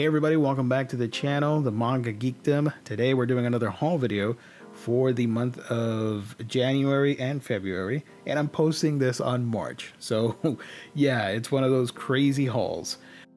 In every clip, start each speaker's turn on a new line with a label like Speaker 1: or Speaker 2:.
Speaker 1: Hey everybody, welcome back to the channel, the Manga Geekdom. Today we're doing another haul video for the month of January and February, and I'm posting this on March. So yeah, it's one of those crazy hauls.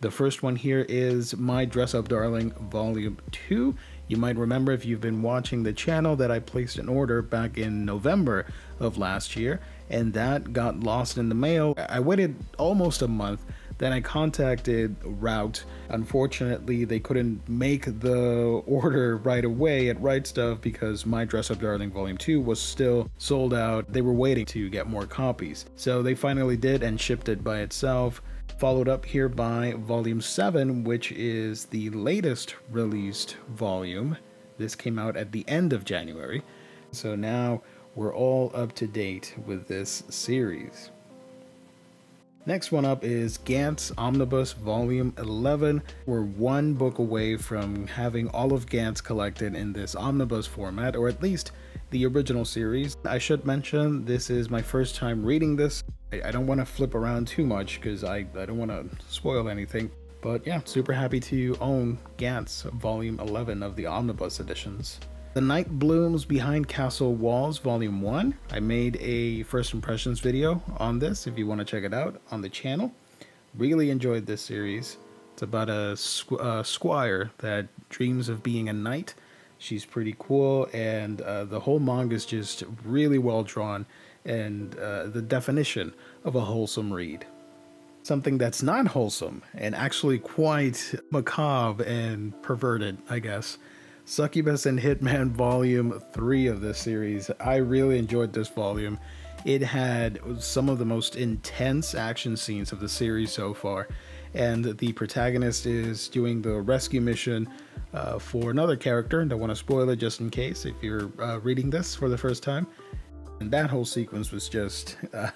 Speaker 1: The first one here is My Dress Up Darling Volume 2. You might remember if you've been watching the channel that I placed an order back in November of last year, and that got lost in the mail. I waited almost a month then I contacted Route. Unfortunately, they couldn't make the order right away at Right Stuf because My Dress Up Darling Volume 2 was still sold out. They were waiting to get more copies. So they finally did and shipped it by itself. Followed up here by Volume 7, which is the latest released volume. This came out at the end of January. So now we're all up to date with this series. Next one up is Gantz Omnibus Volume 11. We're one book away from having all of Gantz collected in this omnibus format, or at least the original series. I should mention this is my first time reading this. I, I don't want to flip around too much because I, I don't want to spoil anything. But yeah, super happy to own Gantz Volume 11 of the omnibus editions. The Night Blooms Behind Castle Walls Volume 1. I made a first impressions video on this if you want to check it out on the channel. Really enjoyed this series. It's about a squ squire that dreams of being a knight. She's pretty cool and uh, the whole manga is just really well drawn and uh, the definition of a wholesome read. Something that's not wholesome and actually quite macabre and perverted, I guess. Succubus and Hitman Volume 3 of this series. I really enjoyed this volume. It had some of the most intense action scenes of the series so far, and the protagonist is doing the rescue mission uh, for another character. And I want to spoil it just in case if you're uh, reading this for the first time. And that whole sequence was just uh,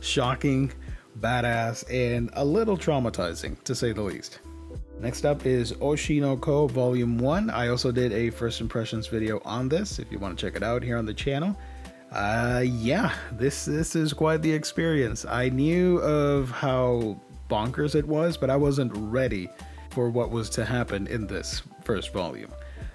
Speaker 1: shocking, badass, and a little traumatizing, to say the least. Next up is Oshi no Ko Volume 1. I also did a first impressions video on this if you want to check it out here on the channel. Uh, yeah, this, this is quite the experience. I knew of how bonkers it was, but I wasn't ready for what was to happen in this first volume.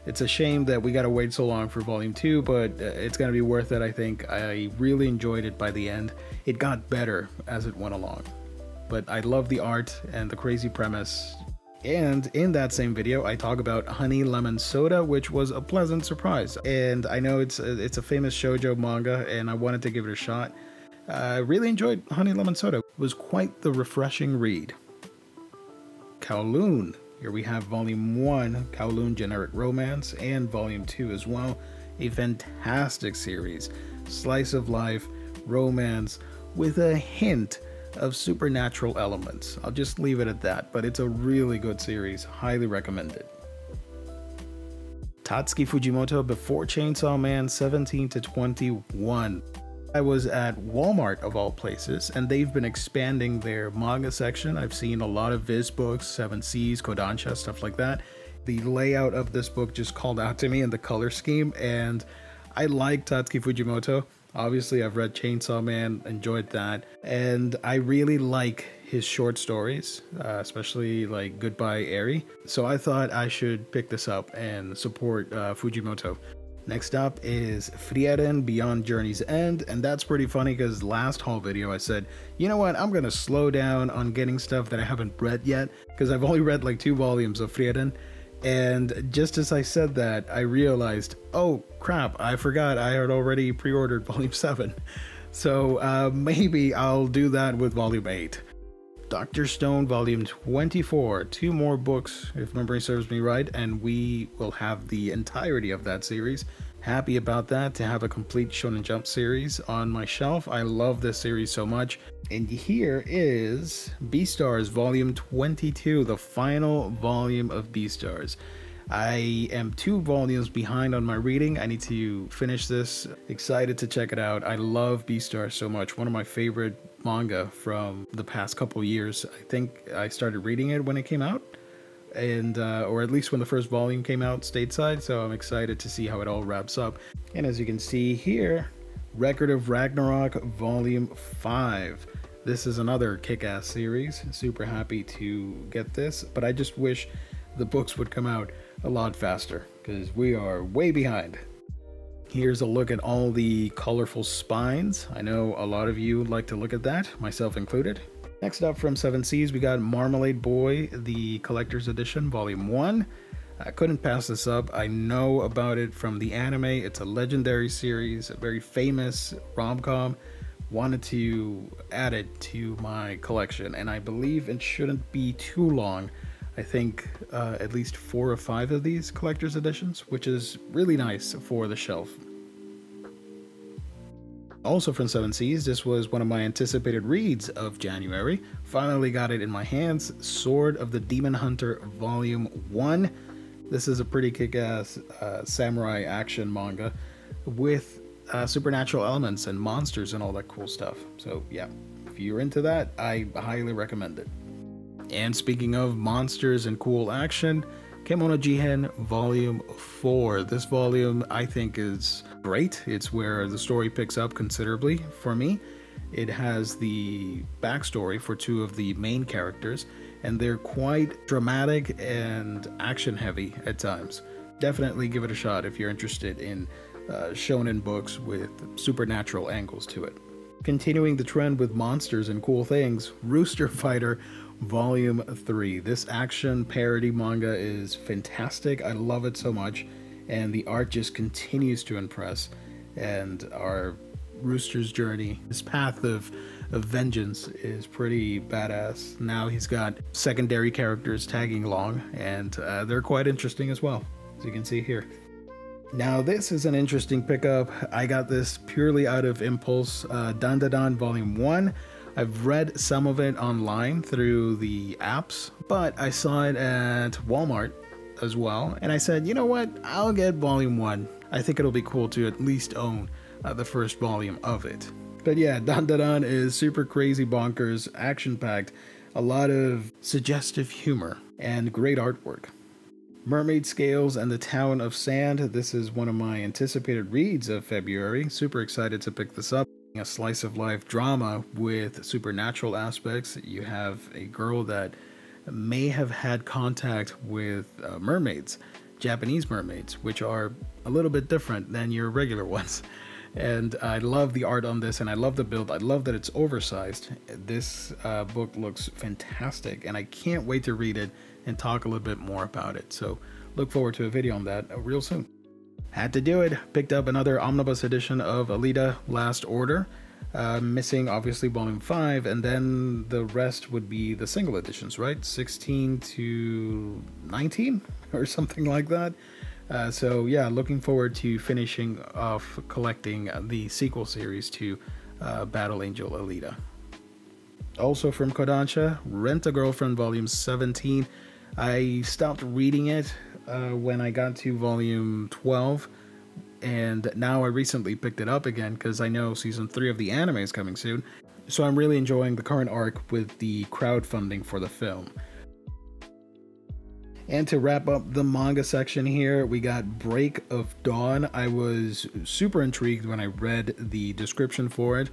Speaker 1: It's a shame that we gotta wait so long for volume 2, but uh, it's gonna be worth it, I think. I really enjoyed it by the end. It got better as it went along. But I love the art and the crazy premise. And in that same video, I talk about Honey Lemon Soda, which was a pleasant surprise. And I know it's a, it's a famous shoujo manga, and I wanted to give it a shot. I really enjoyed Honey Lemon Soda. It was quite the refreshing read. Kowloon. Here we have Volume 1, Kowloon Generic Romance, and Volume 2 as well. A fantastic series. Slice of life, romance, with a hint of supernatural elements. I'll just leave it at that, but it's a really good series. Highly recommended. Tatsuki Fujimoto Before Chainsaw Man 17 to 21. I was at Walmart of all places, and they've been expanding their manga section. I've seen a lot of Viz books, Seven Seas, Kodansha, stuff like that. The layout of this book just called out to me in the color scheme, and I like Tatsuki Fujimoto. Obviously, I've read Chainsaw Man, enjoyed that, and I really like his short stories, uh, especially like Goodbye Eri. So I thought I should pick this up and support uh, Fujimoto. Next up is Frieren Beyond Journey's End, and that's pretty funny because last haul video I said, you know what, I'm gonna slow down on getting stuff that I haven't read yet because I've only read like two volumes of Frieren, and just as I said that, I realized, oh crap, I forgot I had already pre ordered Volume 7. So uh, maybe I'll do that with Volume 8. Dr. Stone Volume 24, two more books, if memory serves me right, and we will have the entirety of that series. Happy about that to have a complete Shonen Jump series on my shelf. I love this series so much. And here is Beastars Volume 22, the final volume of Beastars. I am two volumes behind on my reading. I need to finish this. Excited to check it out. I love Beastars so much. One of my favorite manga from the past couple years. I think I started reading it when it came out, and uh, or at least when the first volume came out stateside. So I'm excited to see how it all wraps up. And as you can see here, Record of Ragnarok Volume 5. This is another kick-ass series. Super happy to get this, but I just wish the books would come out a lot faster because we are way behind. Here's a look at all the colorful spines. I know a lot of you like to look at that, myself included. Next up from Seven Seas, we got Marmalade Boy, the Collector's Edition, Volume 1. I couldn't pass this up. I know about it from the anime. It's a legendary series, a very famous rom-com. Wanted to add it to my collection, and I believe it shouldn't be too long. I think uh, at least four or five of these collector's editions, which is really nice for the shelf. Also from Seven Seas, this was one of my anticipated reads of January. Finally got it in my hands, Sword of the Demon Hunter Volume 1. This is a pretty kick-ass uh, samurai action manga with uh, supernatural elements and monsters and all that cool stuff. So yeah, if you're into that, I highly recommend it. And speaking of monsters and cool action, Kemono Jihen Volume 4. This volume I think is great. It's where the story picks up considerably for me. It has the backstory for two of the main characters, and they're quite dramatic and action heavy at times. Definitely give it a shot if you're interested in uh, shonen books with supernatural angles to it. Continuing the trend with monsters and cool things, Rooster Fighter Volume 3. This action parody manga is fantastic. I love it so much, and the art just continues to impress. And our Rooster's journey, his path of, of vengeance, is pretty badass. Now he's got secondary characters tagging along, and uh, they're quite interesting as well, as you can see here. Now, this is an interesting pickup. I got this purely out of impulse. Uh, Dandadan Volume 1. I've read some of it online through the apps, but I saw it at Walmart as well. And I said, you know what? I'll get Volume 1. I think it'll be cool to at least own uh, the first volume of it. But yeah, Dandadan is super crazy bonkers, action packed, a lot of suggestive humor, and great artwork. Mermaid Scales and the Town of Sand. This is one of my anticipated reads of February. Super excited to pick this up. A slice of life drama with supernatural aspects. You have a girl that may have had contact with uh, mermaids, Japanese mermaids, which are a little bit different than your regular ones. And I love the art on this, and I love the build. I love that it's oversized. This uh, book looks fantastic, and I can't wait to read it and talk a little bit more about it. So look forward to a video on that uh, real soon. Had to do it. Picked up another omnibus edition of Alita Last Order. Uh, missing obviously volume 5 and then the rest would be the single editions right? 16 to 19 or something like that. Uh, so yeah looking forward to finishing off collecting the sequel series to uh, battle angel alita. Also from kodansha rent a girlfriend volume 17 I stopped reading it uh, when I got to volume 12, and now I recently picked it up again because I know season 3 of the anime is coming soon. So I'm really enjoying the current arc with the crowdfunding for the film. And to wrap up the manga section here, we got Break of Dawn. I was super intrigued when I read the description for it.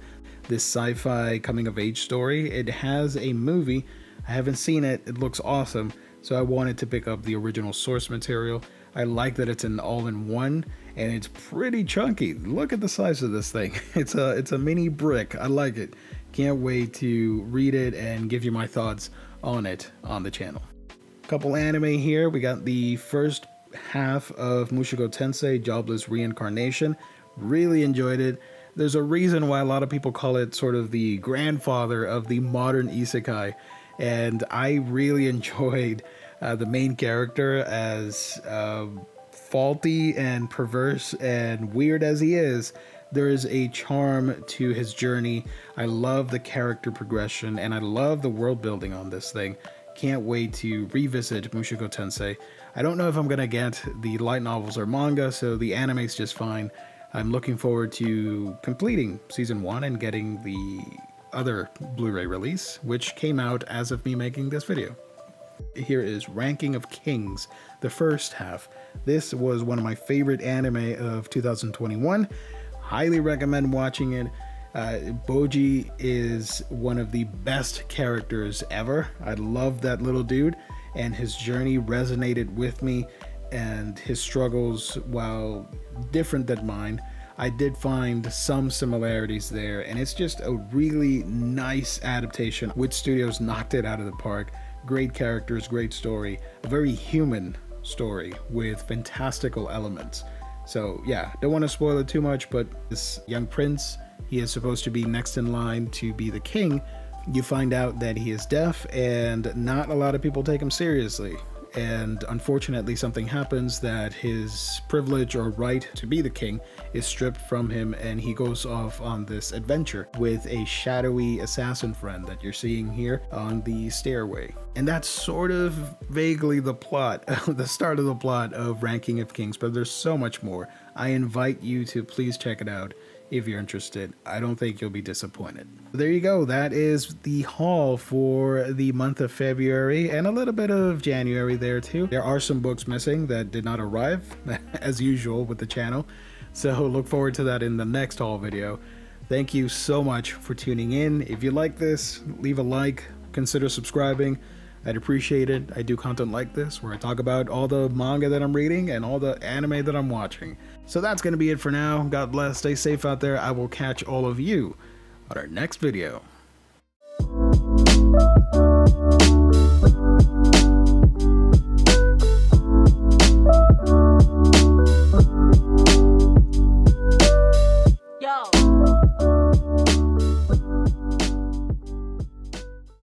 Speaker 1: This sci fi coming of age story. It has a movie. I haven't seen it, it looks awesome so I wanted to pick up the original source material. I like that it's an all-in-one and it's pretty chunky. Look at the size of this thing. It's a it's a mini brick. I like it. Can't wait to read it and give you my thoughts on it on the channel. Couple anime here. We got the first half of Mushoku Tensei Jobless Reincarnation. Really enjoyed it. There's a reason why a lot of people call it sort of the grandfather of the modern isekai and I really enjoyed uh, the main character as uh, faulty and perverse and weird as he is. There is a charm to his journey. I love the character progression and I love the world building on this thing. Can't wait to revisit Mushoku Tensei. I don't know if I'm gonna get the light novels or manga, so the anime's just fine. I'm looking forward to completing season one and getting the other Blu-ray release, which came out as of me making this video. Here is Ranking of Kings, the first half. This was one of my favorite anime of 2021. Highly recommend watching it. Uh, Bojji is one of the best characters ever. I love that little dude. and his journey resonated with me and his struggles, while different than mine, I did find some similarities there, and it's just a really nice adaptation. Wit Studios knocked it out of the park. Great characters, great story, a very human story with fantastical elements. So, yeah, don't want to spoil it too much, but this young prince, he is supposed to be next in line to be the king. You find out that he is deaf, and not a lot of people take him seriously and unfortunately something happens that his privilege or right to be the king is stripped from him and he goes off on this adventure with a shadowy assassin friend that you're seeing here on the stairway. And that's sort of vaguely the plot, the start of the plot of Ranking of Kings, but there's so much more. I invite you to please check it out if you're interested. I don't think you'll be disappointed. There you go. That is the haul for the month of February and a little bit of January there too. There are some books missing that did not arrive as usual with the channel. So look forward to that in the next haul video. Thank you so much for tuning in. If you like this, leave a like, consider subscribing. I'd appreciate it. I do content like this where I talk about all the manga that I'm reading and all the anime that I'm watching. So that's going to be it for now. God bless. Stay safe out there. I will catch all of you on our next video.